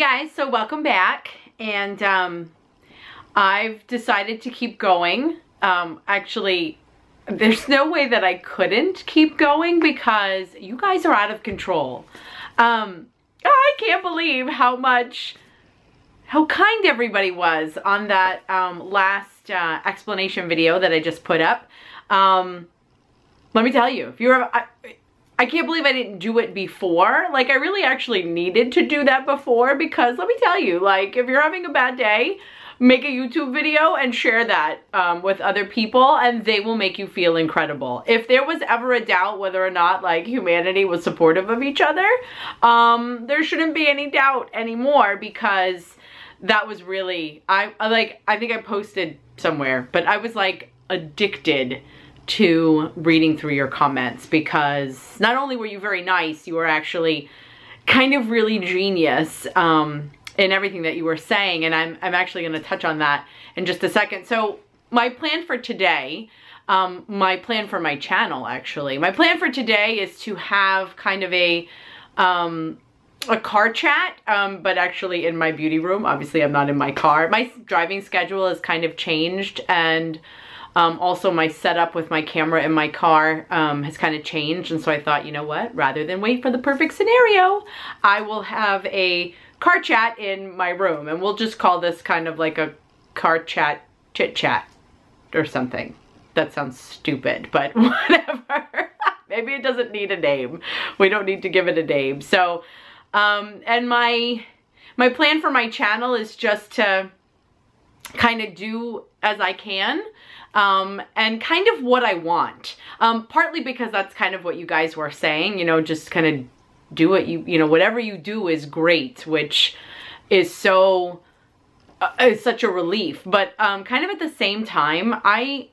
guys, so welcome back. And um, I've decided to keep going. Um, actually, there's no way that I couldn't keep going because you guys are out of control. Um, I can't believe how much, how kind everybody was on that um, last uh, explanation video that I just put up. Um, let me tell you, if you're, I can't believe I didn't do it before. Like I really actually needed to do that before because let me tell you, like if you're having a bad day, make a YouTube video and share that um, with other people and they will make you feel incredible. If there was ever a doubt whether or not like humanity was supportive of each other, um, there shouldn't be any doubt anymore because that was really, I like, I think I posted somewhere, but I was like addicted to reading through your comments because not only were you very nice, you were actually kind of really genius um, in everything that you were saying. And I'm, I'm actually going to touch on that in just a second. So my plan for today, um, my plan for my channel actually, my plan for today is to have kind of a, um, a car chat, um, but actually in my beauty room. Obviously, I'm not in my car. My driving schedule has kind of changed and um, also my setup with my camera in my car um, has kind of changed and so I thought, you know what, rather than wait for the perfect scenario, I will have a car chat in my room and we'll just call this kind of like a car chat chit chat or something. That sounds stupid, but whatever. Maybe it doesn't need a name. We don't need to give it a name. So, um, and my, my plan for my channel is just to kind of do as I can um, and kind of what I want. Um, partly because that's kind of what you guys were saying, you know, just kind of do what you, you know, whatever you do is great, which is so, uh, is such a relief. But um, kind of at the same time, I,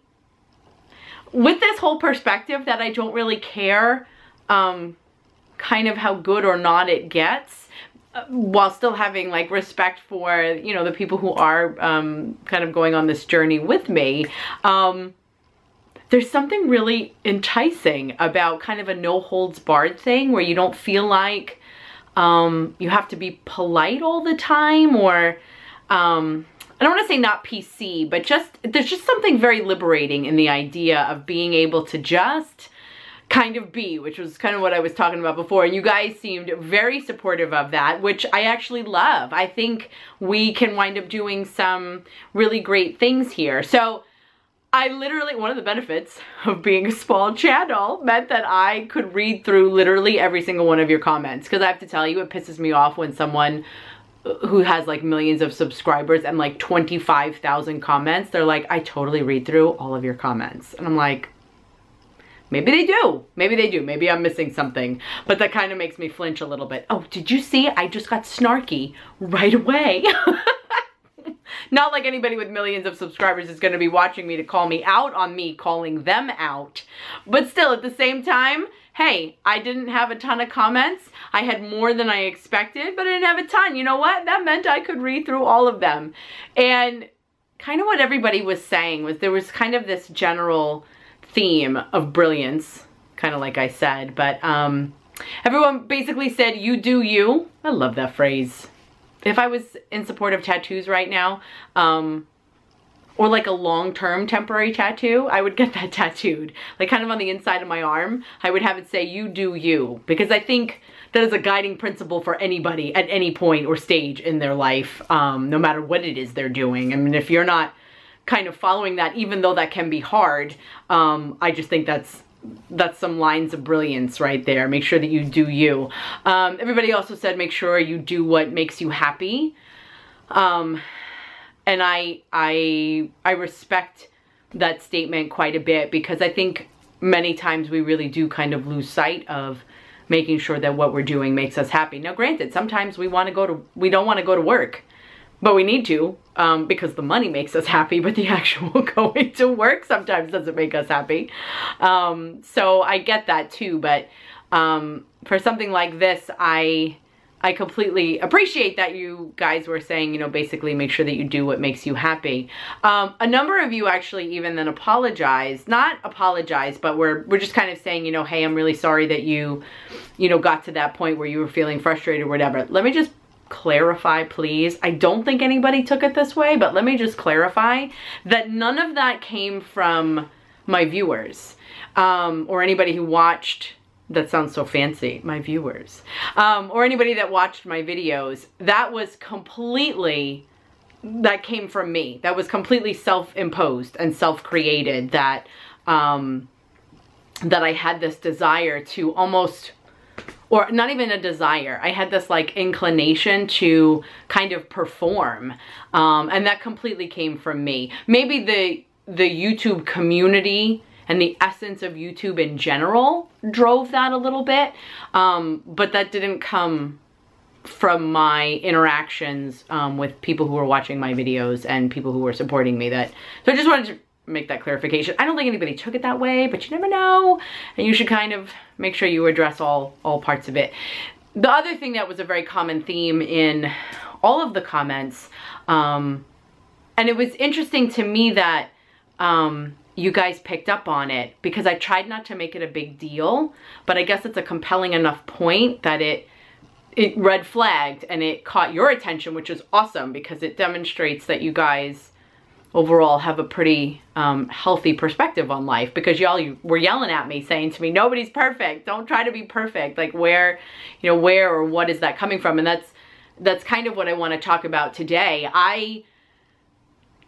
with this whole perspective that I don't really care um, kind of how good or not it gets, while still having like respect for, you know, the people who are um, kind of going on this journey with me, um, there's something really enticing about kind of a no holds barred thing where you don't feel like um, you have to be polite all the time or, um, I don't want to say not PC, but just, there's just something very liberating in the idea of being able to just kind of be, which was kind of what I was talking about before. And you guys seemed very supportive of that, which I actually love. I think we can wind up doing some really great things here. So I literally, one of the benefits of being a small channel meant that I could read through literally every single one of your comments. Because I have to tell you, it pisses me off when someone uh, who has like millions of subscribers and like 25,000 comments, they're like, I totally read through all of your comments. And I'm like, Maybe they do. Maybe they do. Maybe I'm missing something. But that kind of makes me flinch a little bit. Oh, did you see? I just got snarky right away. Not like anybody with millions of subscribers is going to be watching me to call me out on me calling them out. But still, at the same time, hey, I didn't have a ton of comments. I had more than I expected, but I didn't have a ton. You know what? That meant I could read through all of them. And kind of what everybody was saying was there was kind of this general theme of brilliance, kind of like I said, but um, everyone basically said, you do you. I love that phrase. If I was in support of tattoos right now, um, or like a long-term temporary tattoo, I would get that tattooed. Like kind of on the inside of my arm, I would have it say, you do you. Because I think that is a guiding principle for anybody at any point or stage in their life, um, no matter what it is they're doing. I mean, if you're not kind of following that, even though that can be hard. Um, I just think that's that's some lines of brilliance right there. Make sure that you do you. Um, everybody also said make sure you do what makes you happy. Um, and I, I, I respect that statement quite a bit because I think many times we really do kind of lose sight of making sure that what we're doing makes us happy. Now granted, sometimes we want to go to, we don't want to go to work but we need to um, because the money makes us happy, but the actual going to work sometimes doesn't make us happy. Um, so I get that too, but um, for something like this, I I completely appreciate that you guys were saying, you know, basically make sure that you do what makes you happy. Um, a number of you actually even then apologized, not apologize, but we're, we're just kind of saying, you know, hey, I'm really sorry that you, you know, got to that point where you were feeling frustrated or whatever. Let me just clarify, please. I don't think anybody took it this way, but let me just clarify that none of that came from my viewers um, or anybody who watched that sounds so fancy, my viewers, um, or anybody that watched my videos, that was completely, that came from me. That was completely self-imposed and self-created that, um, that I had this desire to almost, or not even a desire, I had this like inclination to kind of perform. Um, and that completely came from me. Maybe the, the YouTube community and the essence of YouTube in general drove that a little bit. Um, but that didn't come from my interactions um, with people who were watching my videos and people who were supporting me that so I just wanted to make that clarification. I don't think anybody took it that way, but you never know. And you should kind of make sure you address all, all parts of it. The other thing that was a very common theme in all of the comments, um, and it was interesting to me that um, you guys picked up on it because I tried not to make it a big deal, but I guess it's a compelling enough point that it it red flagged and it caught your attention, which is awesome because it demonstrates that you guys overall have a pretty um, healthy perspective on life because y'all were yelling at me saying to me, nobody's perfect. Don't try to be perfect. Like where, you know, where or what is that coming from? And that's, that's kind of what I want to talk about today. I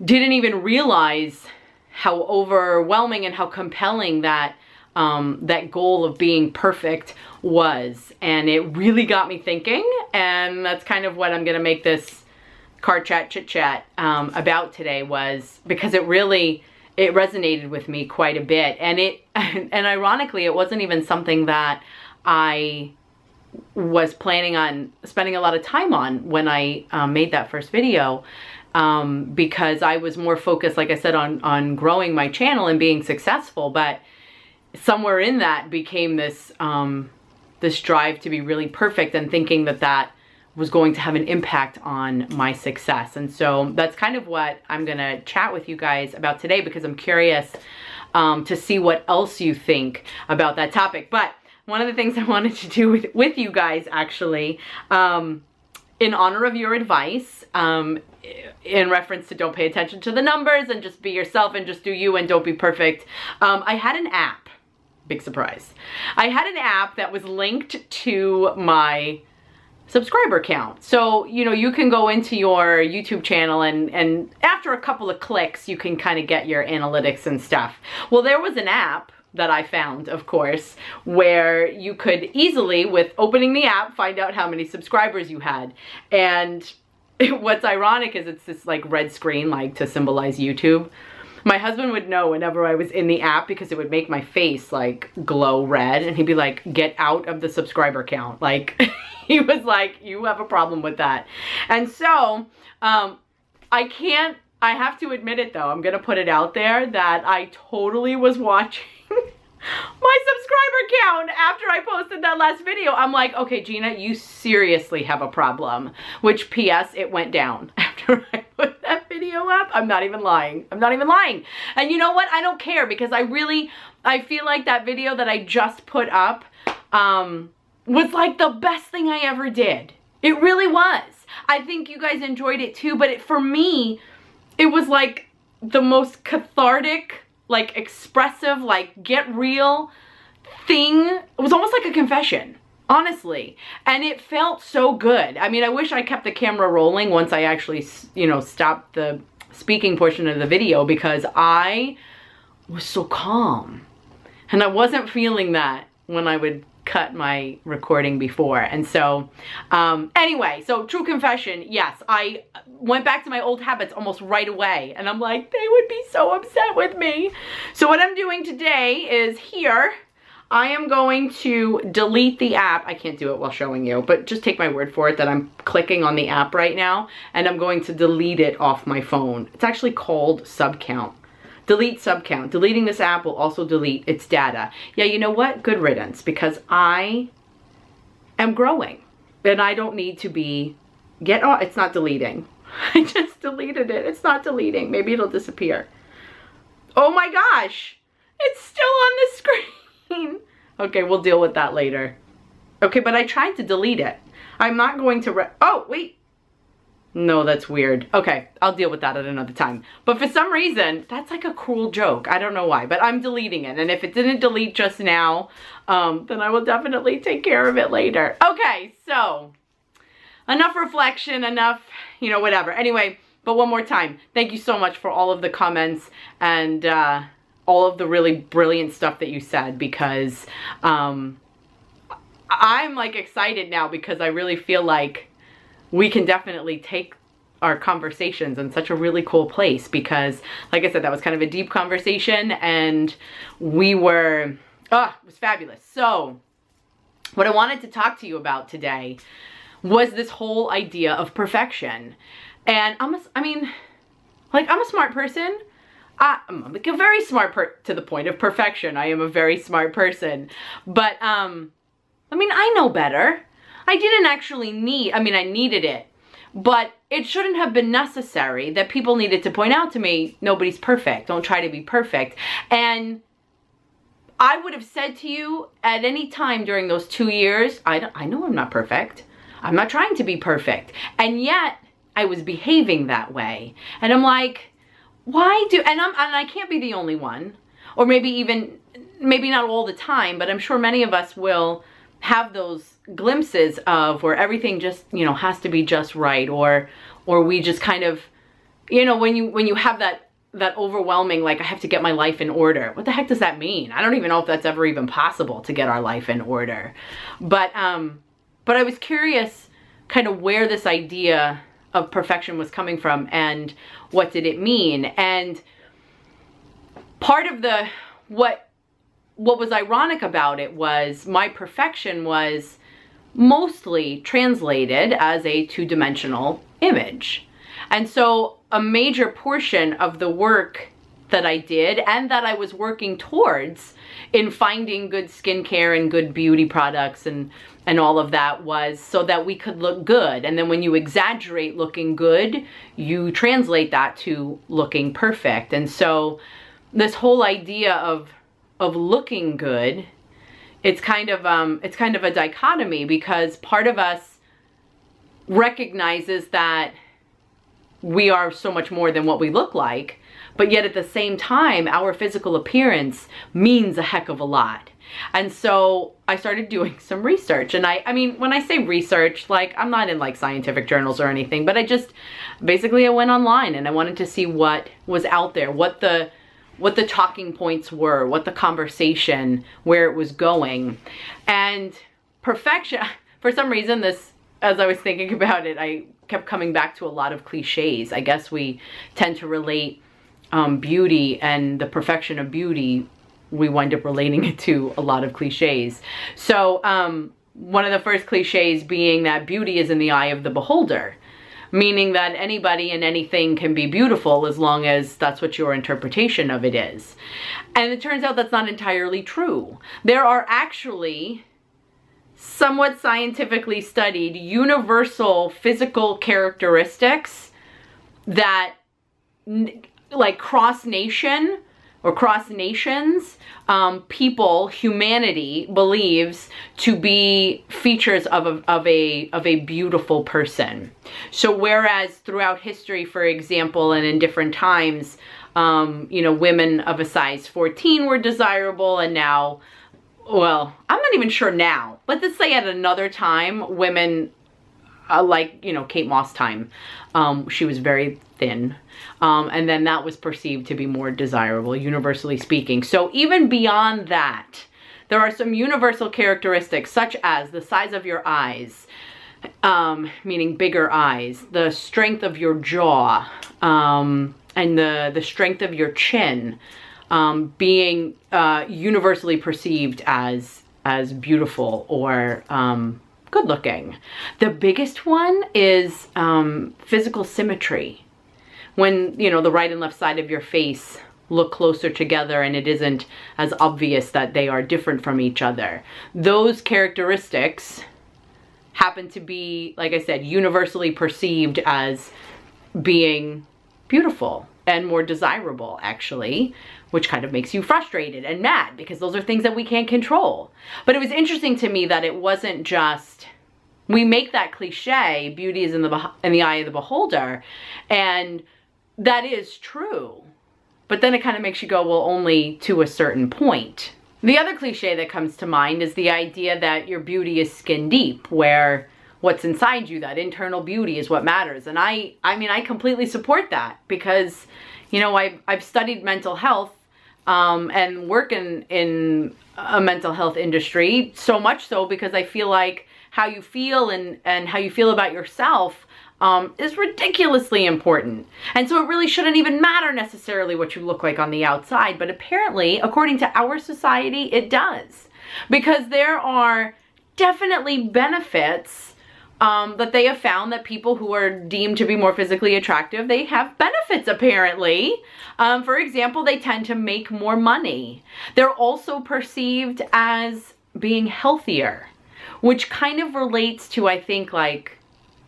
didn't even realize how overwhelming and how compelling that um, that goal of being perfect was. And it really got me thinking. And that's kind of what I'm to make this car chat chit chat um, about today was because it really, it resonated with me quite a bit. And it, and ironically, it wasn't even something that I was planning on spending a lot of time on when I um, made that first video um, because I was more focused, like I said, on, on growing my channel and being successful. But somewhere in that became this, um, this drive to be really perfect and thinking that that was going to have an impact on my success. And so that's kind of what I'm going to chat with you guys about today because I'm curious um, to see what else you think about that topic. But one of the things I wanted to do with, with you guys actually, um, in honor of your advice, um, in reference to don't pay attention to the numbers and just be yourself and just do you and don't be perfect. Um, I had an app, big surprise. I had an app that was linked to my subscriber count. So, you know, you can go into your YouTube channel and, and after a couple of clicks, you can kind of get your analytics and stuff. Well, there was an app that I found, of course, where you could easily, with opening the app, find out how many subscribers you had. And what's ironic is it's this like red screen like to symbolize YouTube. My husband would know whenever I was in the app because it would make my face like glow red and he'd be like, get out of the subscriber count. Like he was like, you have a problem with that. And so um, I can't, I have to admit it though, I'm gonna put it out there that I totally was watching my subscriber count after I posted that last video. I'm like, okay, Gina, you seriously have a problem. Which PS, it went down after I video up. I'm not even lying. I'm not even lying. And you know what? I don't care because I really, I feel like that video that I just put up um, was like the best thing I ever did. It really was. I think you guys enjoyed it too, but it, for me, it was like the most cathartic like expressive, like get real thing. It was almost like a confession, honestly. And it felt so good. I mean, I wish I kept the camera rolling once I actually, you know, stopped the speaking portion of the video because I was so calm. And I wasn't feeling that when I would cut my recording before. And so, um, anyway, so true confession, yes, I went back to my old habits almost right away. And I'm like, they would be so upset with me. So what I'm doing today is here, I am going to delete the app. I can't do it while showing you, but just take my word for it that I'm clicking on the app right now and I'm going to delete it off my phone. It's actually called Subcount. Delete subcount. Deleting this app will also delete its data. Yeah, you know what? Good riddance because I am growing and I don't need to be, get off, it's not deleting. I just deleted it. It's not deleting. Maybe it'll disappear. Oh my gosh. It's still on the screen. Okay, we'll deal with that later. Okay, but I tried to delete it. I'm not going to, re. oh, wait. No, that's weird. Okay, I'll deal with that at another time. But for some reason, that's like a cruel joke. I don't know why, but I'm deleting it. And if it didn't delete just now, um, then I will definitely take care of it later. Okay, so enough reflection, enough, you know, whatever. Anyway, but one more time, thank you so much for all of the comments and uh, all of the really brilliant stuff that you said because um, I'm like excited now because I really feel like we can definitely take our conversations in such a really cool place because like I said that was kind of a deep conversation and we were ah it was fabulous. So what I wanted to talk to you about today was this whole idea of perfection. And I'm a, I mean like I'm a smart person I, am like a very smart per to the point of perfection I am a very smart person but um I mean, I know better. I didn't actually need, I mean, I needed it, but it shouldn't have been necessary that people needed to point out to me, nobody's perfect. Don't try to be perfect. And I would have said to you at any time during those two years, I, I know I'm not perfect. I'm not trying to be perfect. And yet I was behaving that way. And I'm like, why do, and, I'm, and I can't be the only one. Or maybe even, maybe not all the time, but I'm sure many of us will have those glimpses of where everything just, you know, has to be just right or or we just kind of you know, when you when you have that that overwhelming like I have to get my life in order. What the heck does that mean? I don't even know if that's ever even possible to get our life in order. But um but I was curious kind of where this idea of perfection was coming from and what did it mean? And part of the what what was ironic about it was my perfection was mostly translated as a two-dimensional image. And so a major portion of the work that I did and that I was working towards in finding good skincare and good beauty products and and all of that was so that we could look good. And then when you exaggerate looking good, you translate that to looking perfect. And so this whole idea of of looking good, it's kind of um, it's kind of a dichotomy because part of us recognizes that we are so much more than what we look like, but yet at the same time, our physical appearance means a heck of a lot. And so I started doing some research and I, I mean, when I say research, like I'm not in like scientific journals or anything, but I just, basically I went online and I wanted to see what was out there, what the, what the talking points were, what the conversation, where it was going. And perfection, for some reason, this, as I was thinking about it, I kept coming back to a lot of cliches. I guess we tend to relate um, beauty and the perfection of beauty, we wind up relating it to a lot of cliches. So um, one of the first cliches being that beauty is in the eye of the beholder meaning that anybody and anything can be beautiful as long as that's what your interpretation of it is. And it turns out that's not entirely true. There are actually somewhat scientifically studied universal physical characteristics that like cross nation or cross nations, um, people, humanity believes to be features of a, of a of a beautiful person. So whereas throughout history, for example, and in different times, um, you know, women of a size 14 were desirable, and now, well, I'm not even sure now, but let's say at another time, women uh, like, you know, Kate Moss time. Um, she was very thin. Um, and then that was perceived to be more desirable, universally speaking. So even beyond that, there are some universal characteristics such as the size of your eyes, um, meaning bigger eyes, the strength of your jaw, um, and the, the strength of your chin um, being uh, universally perceived as, as beautiful or um, good looking. The biggest one is um, physical symmetry. When, you know, the right and left side of your face look closer together and it isn't as obvious that they are different from each other. Those characteristics happen to be, like I said, universally perceived as being beautiful and more desirable actually, which kind of makes you frustrated and mad because those are things that we can't control. But it was interesting to me that it wasn't just we make that cliche, beauty is in the, in the eye of the beholder. And that is true. But then it kind of makes you go, well, only to a certain point. The other cliche that comes to mind is the idea that your beauty is skin deep, where what's inside you, that internal beauty is what matters. And I, I mean, I completely support that because, you know, I've, I've studied mental health um, and work in, in a mental health industry so much so because I feel like how you feel and, and how you feel about yourself um, is ridiculously important. And so it really shouldn't even matter necessarily what you look like on the outside, but apparently, according to our society, it does. Because there are definitely benefits um, that they have found that people who are deemed to be more physically attractive, they have benefits apparently. Um, for example, they tend to make more money. They're also perceived as being healthier which kind of relates to, I think, like,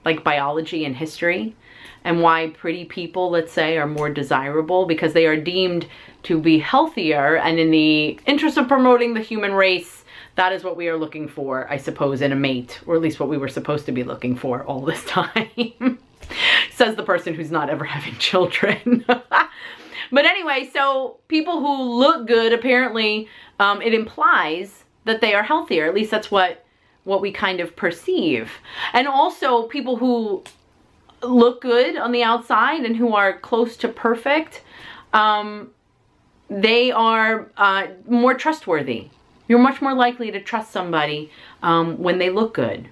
like biology and history and why pretty people, let's say, are more desirable because they are deemed to be healthier and in the interest of promoting the human race, that is what we are looking for, I suppose, in a mate, or at least what we were supposed to be looking for all this time. Says the person who's not ever having children. but anyway, so people who look good, apparently, um, it implies that they are healthier. At least that's what what we kind of perceive. And also people who look good on the outside and who are close to perfect, um, they are uh, more trustworthy. You're much more likely to trust somebody um, when they look good,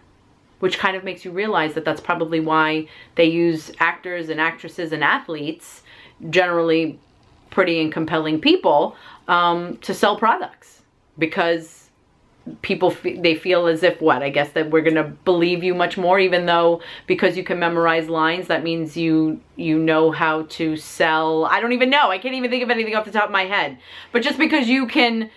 which kind of makes you realize that that's probably why they use actors and actresses and athletes, generally pretty and compelling people, um, to sell products because people they feel as if what? I guess that we're gonna believe you much more even though because you can memorize lines that means you you know how to sell. I don't even know. I can't even think of anything off the top of my head. But just because you can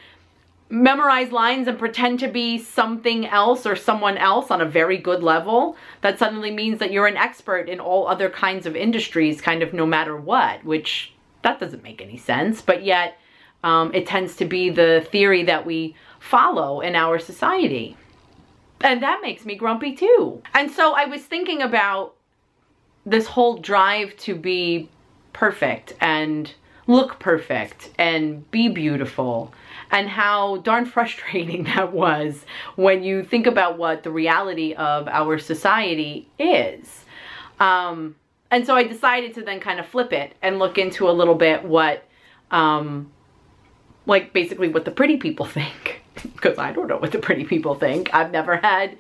memorize lines and pretend to be something else or someone else on a very good level that suddenly means that you're an expert in all other kinds of industries kind of no matter what which that doesn't make any sense. But yet um, it tends to be the theory that we follow in our society. And that makes me grumpy too. And so I was thinking about this whole drive to be perfect and look perfect and be beautiful and how darn frustrating that was when you think about what the reality of our society is. Um, and so I decided to then kind of flip it and look into a little bit what um, like basically what the pretty people think because I don't know what the pretty people think. I've never had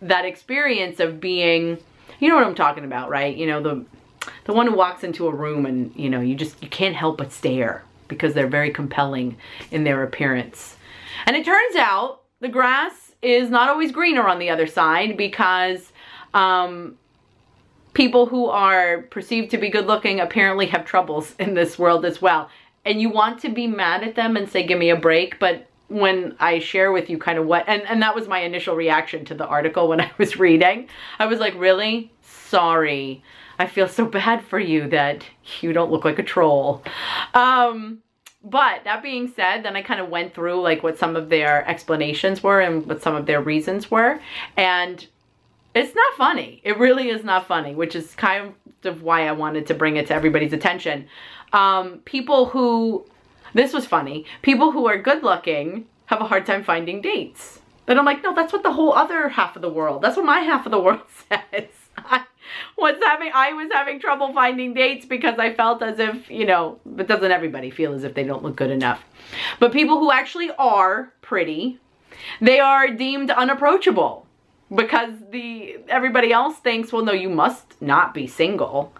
that experience of being, you know what I'm talking about, right? You know, the the one who walks into a room and, you know, you just, you can't help but stare because they're very compelling in their appearance. And it turns out the grass is not always greener on the other side because um, people who are perceived to be good looking apparently have troubles in this world as well and you want to be mad at them and say, give me a break, but when I share with you kind of what, and, and that was my initial reaction to the article when I was reading. I was like, really? Sorry. I feel so bad for you that you don't look like a troll. Um, but that being said, then I kind of went through like what some of their explanations were and what some of their reasons were. And it's not funny. It really is not funny, which is kind of why I wanted to bring it to everybody's attention um, people who, this was funny, people who are good looking have a hard time finding dates. And I'm like, no, that's what the whole other half of the world, that's what my half of the world says. I was having, I was having trouble finding dates because I felt as if, you know, but doesn't everybody feel as if they don't look good enough? But people who actually are pretty, they are deemed unapproachable because the everybody else thinks, well, no, you must not be single.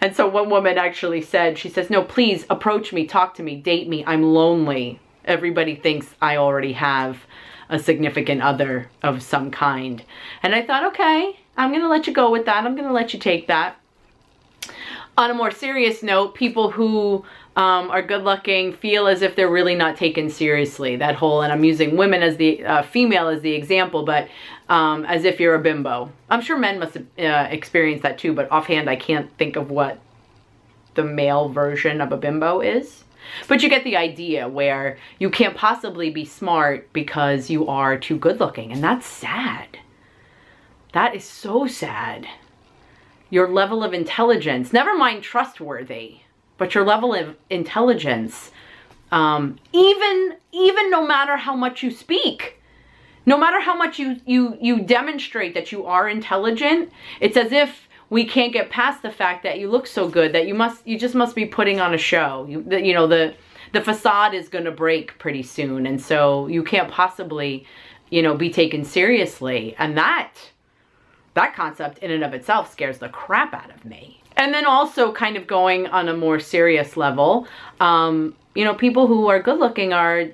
And so one woman actually said, she says, no, please approach me, talk to me, date me. I'm lonely. Everybody thinks I already have a significant other of some kind. And I thought, okay, I'm going to let you go with that. I'm going to let you take that. On a more serious note, people who um, are good looking feel as if they're really not taken seriously. That whole, and I'm using women as the uh, female as the example, but um, as if you're a bimbo. I'm sure men must have uh, that too, but offhand I can't think of what the male version of a bimbo is. But you get the idea where you can't possibly be smart because you are too good looking, and that's sad. That is so sad. Your level of intelligence, never mind trustworthy, but your level of intelligence, um, even, even no matter how much you speak, no matter how much you, you, you demonstrate that you are intelligent, it's as if we can't get past the fact that you look so good that you must, you just must be putting on a show. You, the, you know, the, the facade is going to break pretty soon. And so you can't possibly, you know, be taken seriously. And that, that concept in and of itself scares the crap out of me. And then also kind of going on a more serious level, um, you know, people who are good looking are,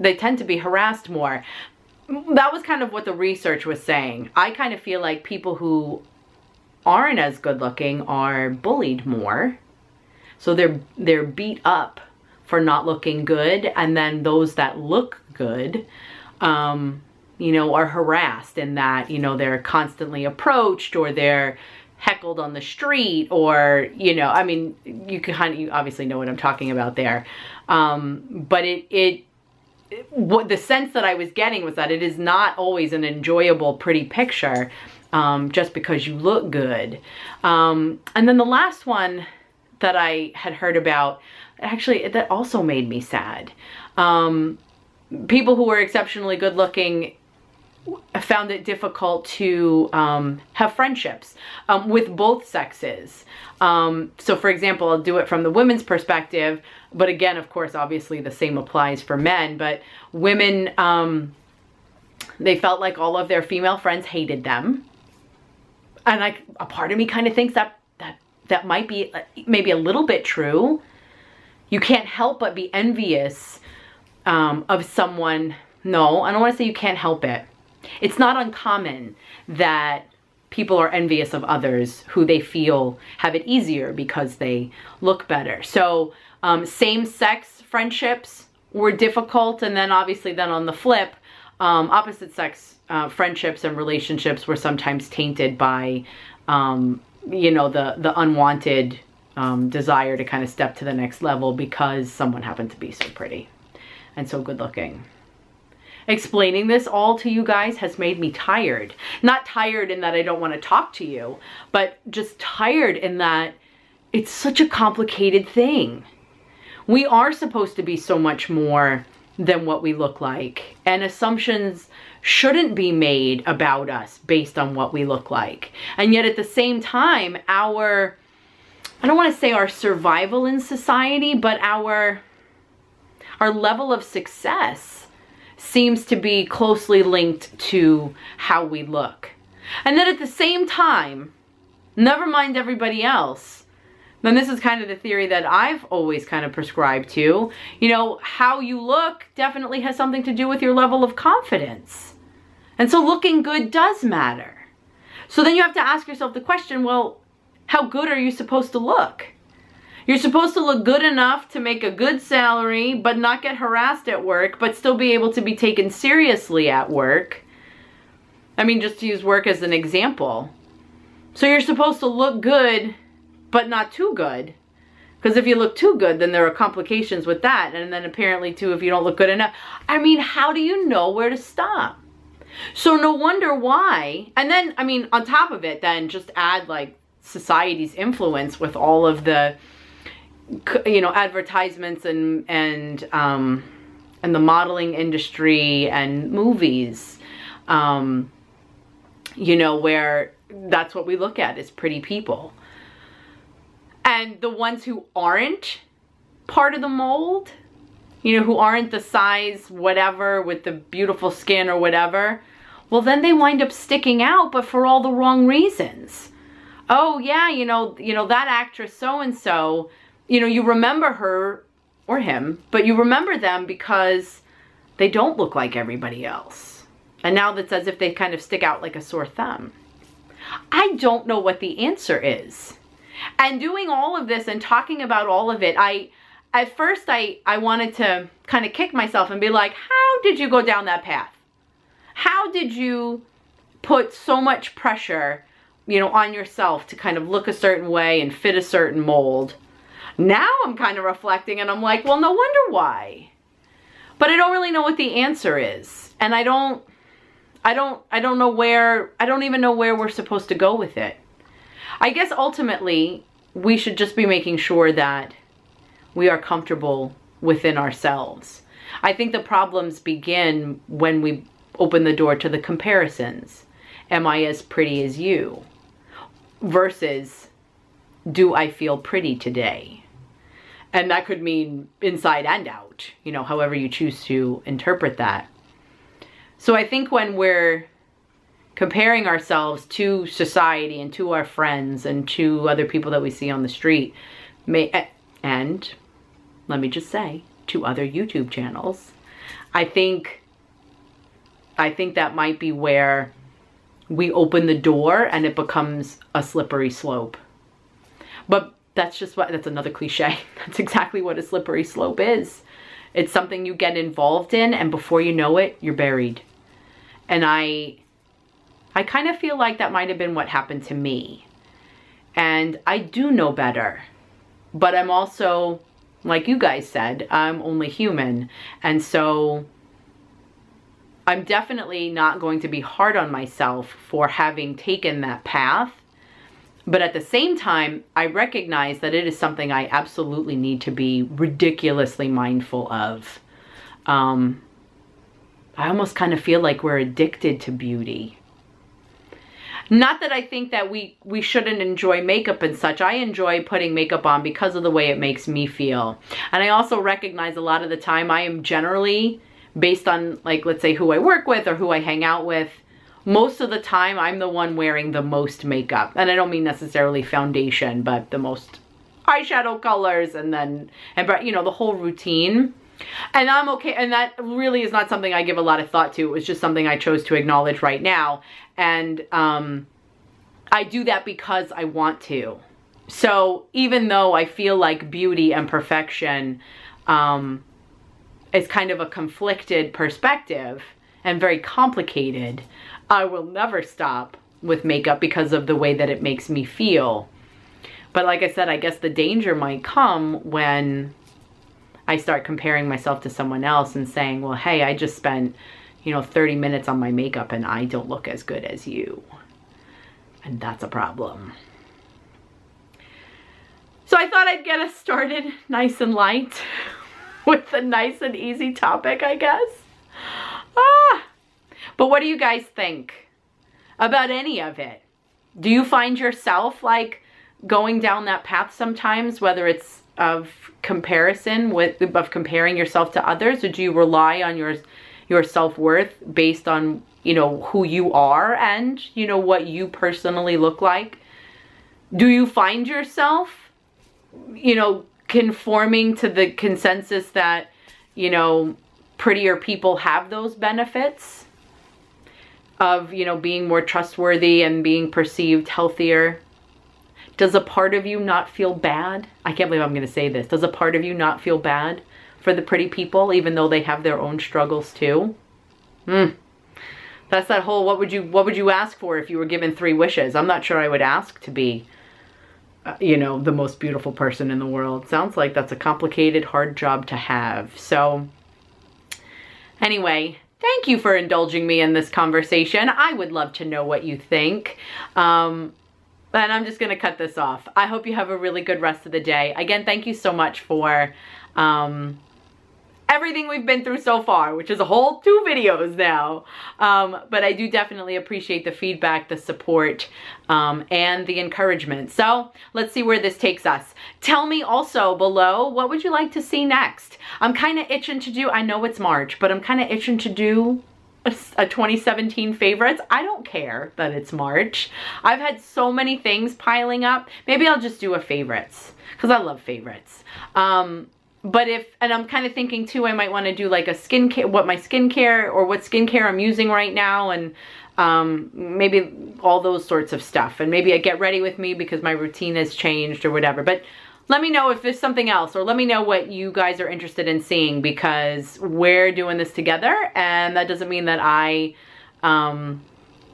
they tend to be harassed more. That was kind of what the research was saying. I kind of feel like people who aren't as good looking are bullied more. So they're, they're beat up for not looking good. And then those that look good, um, you know, are harassed in that, you know, they're constantly approached or they're heckled on the street or, you know, I mean, you can you obviously know what I'm talking about there. Um, but it, it, what the sense that I was getting was that it is not always an enjoyable, pretty picture um, just because you look good. Um, and then the last one that I had heard about actually that also made me sad. Um, people who were exceptionally good looking found it difficult to um, have friendships um, with both sexes. Um, so for example, I'll do it from the women's perspective, but again, of course, obviously the same applies for men, but women, um, they felt like all of their female friends hated them. And I, a part of me kind of thinks that, that, that might be uh, maybe a little bit true you can't help but be envious um, of someone. No, I don't want to say you can't help it. It's not uncommon that people are envious of others who they feel have it easier because they look better. So um, same-sex friendships were difficult. And then obviously then on the flip, um, opposite sex uh, friendships and relationships were sometimes tainted by, um, you know, the, the unwanted um, desire to kind of step to the next level because someone happened to be so pretty and so good looking. Explaining this all to you guys has made me tired. Not tired in that I don't want to talk to you, but just tired in that it's such a complicated thing. We are supposed to be so much more than what we look like. And assumptions shouldn't be made about us based on what we look like. And yet at the same time, our I don't want to say our survival in society, but our, our level of success seems to be closely linked to how we look. And then at the same time, never mind everybody else, then this is kind of the theory that I've always kind of prescribed to. You know, how you look definitely has something to do with your level of confidence. And so looking good does matter. So then you have to ask yourself the question, well, how good are you supposed to look? You're supposed to look good enough to make a good salary, but not get harassed at work, but still be able to be taken seriously at work. I mean, just to use work as an example. So you're supposed to look good, but not too good. Because if you look too good, then there are complications with that. And then apparently too, if you don't look good enough. I mean, how do you know where to stop? So no wonder why. And then, I mean, on top of it, then just add like society's influence with all of the you know advertisements and and um, and the modeling industry and movies um, you know where that's what we look at is pretty people. And the ones who aren't part of the mold you know who aren't the size whatever with the beautiful skin or whatever well then they wind up sticking out but for all the wrong reasons. Oh yeah, you know, you know, that actress so-and-so, you know, you remember her or him, but you remember them because they don't look like everybody else. And now that's as if they kind of stick out like a sore thumb. I don't know what the answer is. And doing all of this and talking about all of it, I, at first I, I wanted to kind of kick myself and be like, how did you go down that path? How did you put so much pressure you know, on yourself to kind of look a certain way and fit a certain mold. Now I'm kind of reflecting and I'm like, well, no wonder why. But I don't really know what the answer is. And I don't, I don't, I don't know where, I don't even know where we're supposed to go with it. I guess ultimately we should just be making sure that we are comfortable within ourselves. I think the problems begin when we open the door to the comparisons. Am I as pretty as you? Versus, do I feel pretty today? And that could mean inside and out, you know, however you choose to interpret that. So I think when we're comparing ourselves to society and to our friends and to other people that we see on the street, may, eh, and let me just say, to other YouTube channels, I think, I think that might be where we open the door and it becomes a slippery slope. But that's just what, that's another cliche. That's exactly what a slippery slope is. It's something you get involved in and before you know it, you're buried. And I, I kind of feel like that might have been what happened to me. And I do know better. But I'm also, like you guys said, I'm only human. And so I'm definitely not going to be hard on myself for having taken that path but at the same time, I recognize that it is something I absolutely need to be ridiculously mindful of. Um, I almost kind of feel like we're addicted to beauty. Not that I think that we, we shouldn't enjoy makeup and such. I enjoy putting makeup on because of the way it makes me feel. And I also recognize a lot of the time I am generally, based on like, let's say who I work with or who I hang out with, most of the time I'm the one wearing the most makeup. And I don't mean necessarily foundation, but the most eyeshadow colors and then, and you know, the whole routine. And I'm okay, and that really is not something I give a lot of thought to. It was just something I chose to acknowledge right now. And um, I do that because I want to. So even though I feel like beauty and perfection um, is kind of a conflicted perspective and very complicated, I will never stop with makeup because of the way that it makes me feel. But like I said, I guess the danger might come when I start comparing myself to someone else and saying, well, hey, I just spent, you know, 30 minutes on my makeup and I don't look as good as you. And that's a problem. So I thought I'd get us started nice and light with a nice and easy topic, I guess. Ah, but what do you guys think about any of it? Do you find yourself like going down that path sometimes, whether it's of comparison with of comparing yourself to others, or do you rely on your your self-worth based on, you know, who you are and, you know, what you personally look like? Do you find yourself, you know, conforming to the consensus that, you know, prettier people have those benefits? Of, you know, being more trustworthy and being perceived healthier? Does a part of you not feel bad? I can't believe I'm going to say this. Does a part of you not feel bad for the pretty people, even though they have their own struggles too? Hmm. That's that whole, what would you, what would you ask for if you were given three wishes? I'm not sure I would ask to be, uh, you know, the most beautiful person in the world. Sounds like that's a complicated, hard job to have. So anyway, thank you for indulging me in this conversation. I would love to know what you think. Um, and I'm just going to cut this off. I hope you have a really good rest of the day. Again, thank you so much for um, everything we've been through so far, which is a whole two videos now. Um, but I do definitely appreciate the feedback, the support, um, and the encouragement. So let's see where this takes us. Tell me also below, what would you like to see next? I'm kind of itching to do, I know it's March, but I'm kind of itching to do a, a 2017 favorites. I don't care that it's March. I've had so many things piling up. Maybe I'll just do a favorites because I love favorites. Um, but if, and I'm kind of thinking too, I might want to do like a skincare, what my skincare or what skincare I'm using right now and um, maybe all those sorts of stuff. And maybe I get ready with me because my routine has changed or whatever. But let me know if there's something else or let me know what you guys are interested in seeing because we're doing this together and that doesn't mean that I um,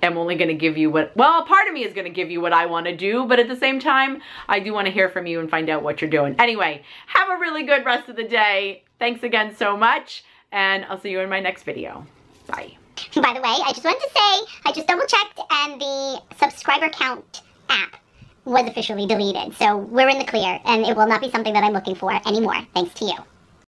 am only going to give you what, well, part of me is going to give you what I want to do, but at the same time, I do want to hear from you and find out what you're doing. Anyway, have a really good rest of the day. Thanks again so much, and I'll see you in my next video. Bye. By the way, I just wanted to say, I just double checked and the subscriber count app was officially deleted. So we're in the clear and it will not be something that I'm looking for anymore, thanks to you.